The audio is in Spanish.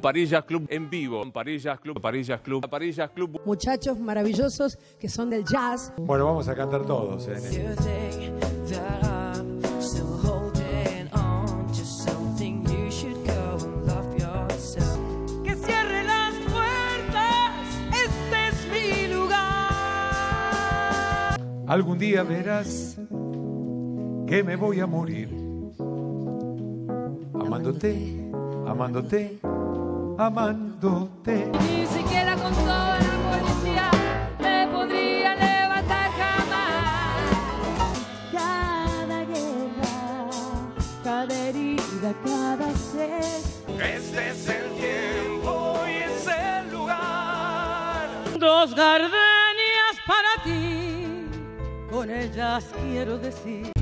París Jazz Club en vivo. París Jazz Club, París Jazz Club, París Jazz Club. Muchachos maravillosos que son del jazz. Bueno, vamos a cantar todos. ¿eh? You think that I'm still holding on to something? You should go and love yourself. Que cierre las puertas, este es mi lugar. Algún día verás que me voy a morir. Amándote, amándote, amándote. Ni siquiera con toda la policía me podría levantar jamás. Cada guerra, cada herida, cada ser. Este es el tiempo y es el lugar. Dos gardenias para ti, con ellas quiero decir.